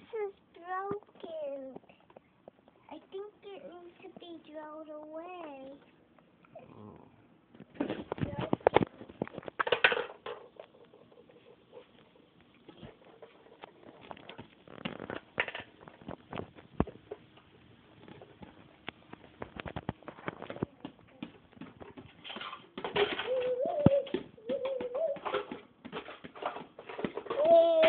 this is broken. I think it needs to be thrown away. Oh.